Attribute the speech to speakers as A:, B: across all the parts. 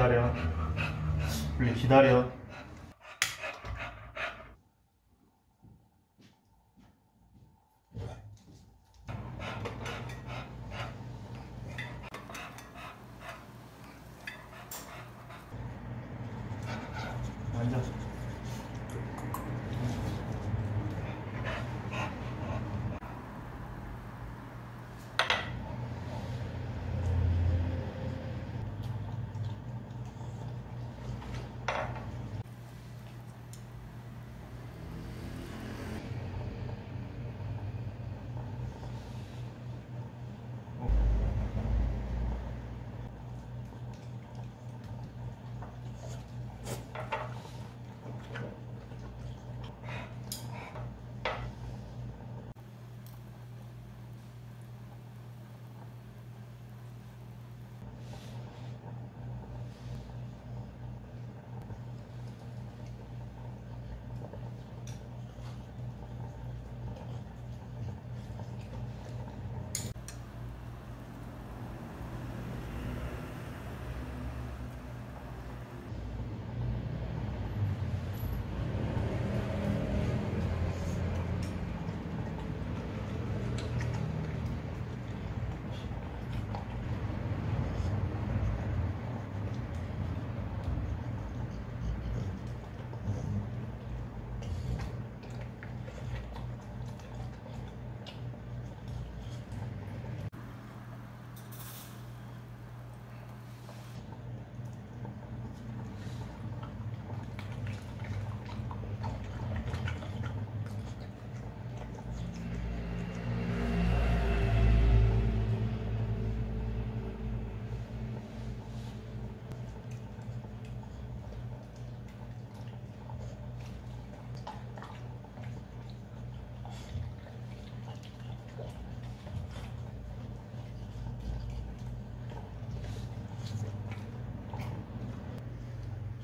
A: 기다려. 앉아.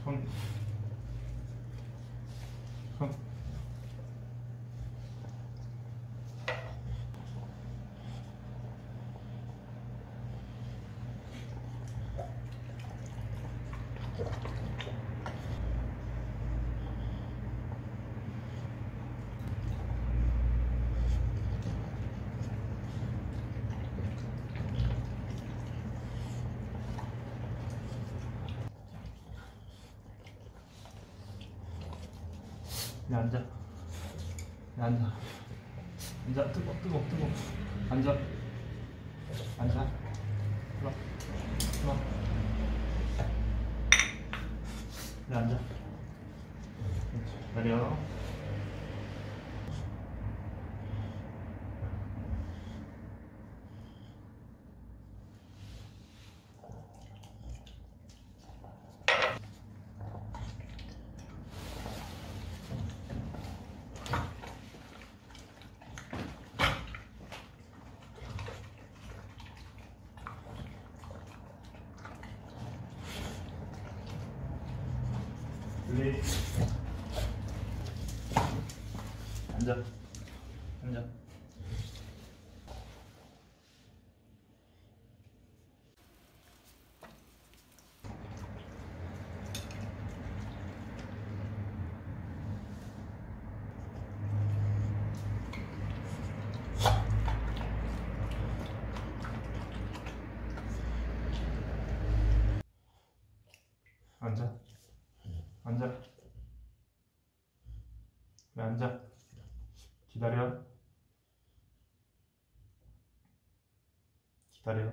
A: 哼，哼 손. 야, 앉아. 야, 앉아. 앉아. 뜨거, 뜨거, 뜨거. 앉아. 앉아. 들어. 들어. 야, 앉아. 그렇지. 내려. 앉아. 앉아. 앉아. 앉아. 왜 앉아? 기다려. 기다려.